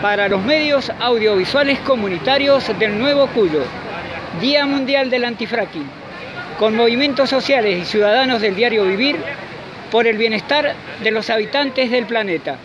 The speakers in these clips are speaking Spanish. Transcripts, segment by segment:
para los medios audiovisuales comunitarios del Nuevo Cuyo, Día Mundial del Antifracking, con movimientos sociales y ciudadanos del diario Vivir por el bienestar de los habitantes del planeta.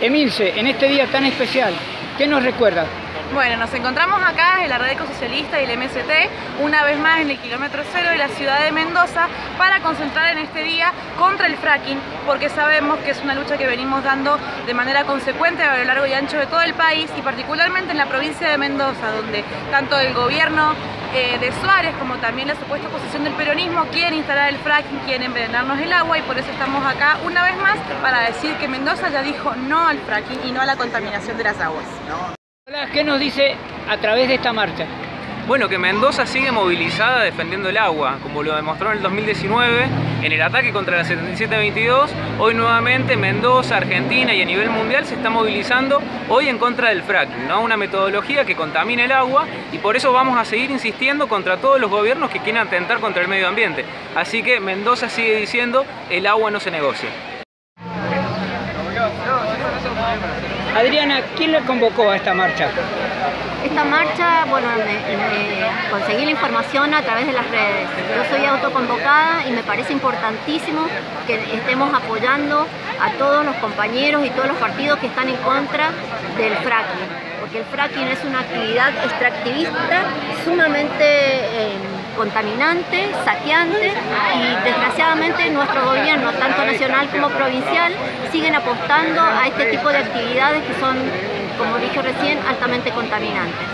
Emilce, en este día tan especial, ¿qué nos recuerda? Bueno, nos encontramos acá en la Red Ecosocialista y el MST, una vez más en el kilómetro cero de la ciudad de Mendoza, para concentrar en este día contra el fracking, porque sabemos que es una lucha que venimos dando de manera consecuente a lo largo y ancho de todo el país y particularmente en la provincia de Mendoza, donde tanto el gobierno eh, de Suárez como también la supuesta oposición del peronismo quieren instalar el fracking, quieren envenenarnos el agua y por eso estamos acá una vez más para decir que Mendoza ya dijo no al fracking y no a la contaminación de las aguas. ¿Qué nos dice a través de esta marcha? Bueno, que Mendoza sigue movilizada defendiendo el agua, como lo demostró en el 2019 en el ataque contra la 7722. Hoy nuevamente Mendoza, Argentina y a nivel mundial se está movilizando hoy en contra del fracking, ¿no? una metodología que contamina el agua y por eso vamos a seguir insistiendo contra todos los gobiernos que quieran atentar contra el medio ambiente. Así que Mendoza sigue diciendo el agua no se negocia. Adriana, ¿quién le convocó a esta marcha? Esta marcha, bueno, conseguí la información a través de las redes. Yo soy autoconvocada y me parece importantísimo que estemos apoyando a todos los compañeros y todos los partidos que están en contra del fracking, porque el fracking es una actividad extractivista sumamente... Eh, contaminante, saqueante y desgraciadamente nuestro gobierno, tanto nacional como provincial, siguen apostando a este tipo de actividades que son, como dije recién, altamente contaminantes.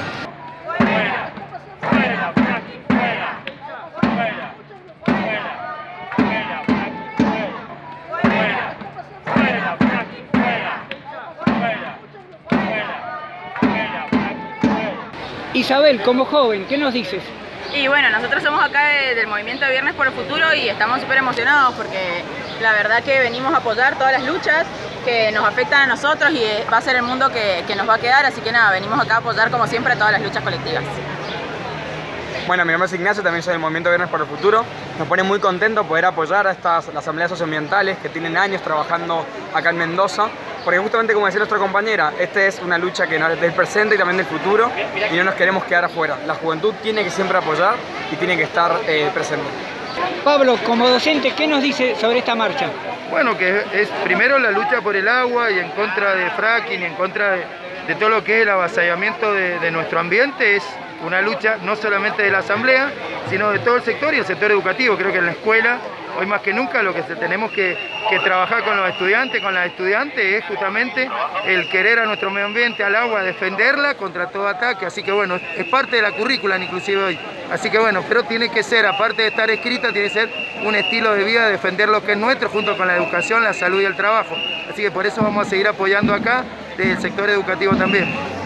Isabel, como joven, ¿qué nos dices? Y bueno, nosotros somos acá del movimiento de Viernes por el Futuro y estamos súper emocionados porque la verdad que venimos a apoyar todas las luchas que nos afectan a nosotros y va a ser el mundo que, nos va a quedar, así que nada, venimos acá a apoyar como siempre a todas las luchas colectivas. Bueno, mi nombre es Ignacio, también soy del Movimiento Viernes por el Futuro. Nos pone muy contento poder apoyar a estas las asambleas socioambientales que tienen años trabajando acá en Mendoza porque justamente como decía nuestra compañera, esta es una lucha que nos del presente y también del futuro y no nos queremos quedar afuera. La juventud tiene que siempre apoyar y tiene que estar eh, presente. Pablo, como docente, ¿qué nos dice sobre esta marcha? Bueno, que es primero la lucha por el agua y en contra de fracking y en contra de, todo lo que es el avasallamiento de, de nuestro ambiente, es una lucha no solamente de la asamblea, sino de todo el sector y el sector educativo. Creo que en la escuela Hoy más que nunca lo que tenemos que, trabajar con los estudiantes, con las estudiantes, es justamente el querer a nuestro medio ambiente, al agua, defenderla contra todo ataque. Así que bueno, es parte de la currícula inclusive hoy. Así que bueno, pero tiene que ser, aparte de estar escrita, tiene que ser un estilo de vida, defender lo que es nuestro junto con la educación, la salud y el trabajo. Así que por eso vamos a seguir apoyando acá desde el sector educativo también.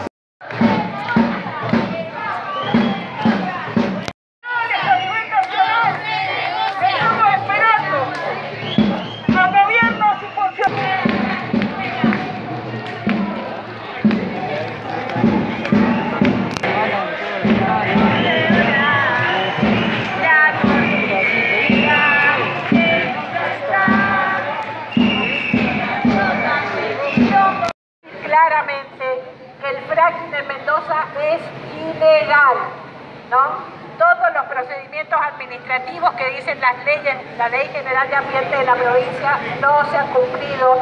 Todos los procedimientos administrativos que dicen las leyes, la Ley General de Ambiente de la provincia no se han cumplido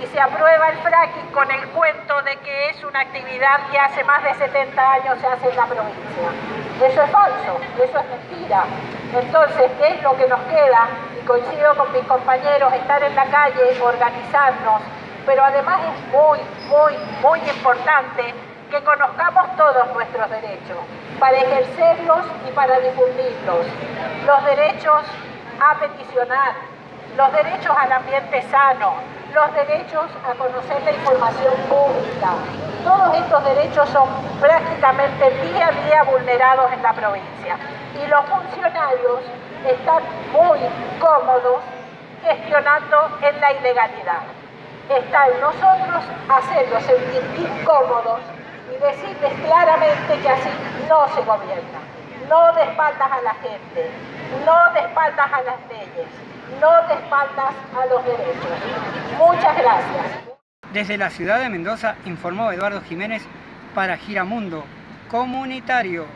y se aprueba el fracking con el cuento de que es una actividad que hace más de 70 años se hace en la provincia. Eso es falso, eso es mentira. Entonces, ¿qué es lo que nos queda? Y coincido con mis compañeros, estar en la calle, organizarnos, pero además es muy, muy, muy importante que conozcamos todos nuestros derechos, para ejercerlos y para difundirlos. Los derechos a peticionar, los derechos al ambiente sano, los derechos a conocer la información pública. Todos estos derechos son prácticamente día a día vulnerados en la provincia. Y los funcionarios están muy cómodos gestionando en la ilegalidad. Está en nosotros hacerlos sentir incómodos y decirles claramente que así no se gobierna. No de a la gente, no de a las leyes, no de a los derechos. Muchas gracias. Desde la ciudad de Mendoza informó Eduardo Jiménez para Giramundo Comunitario.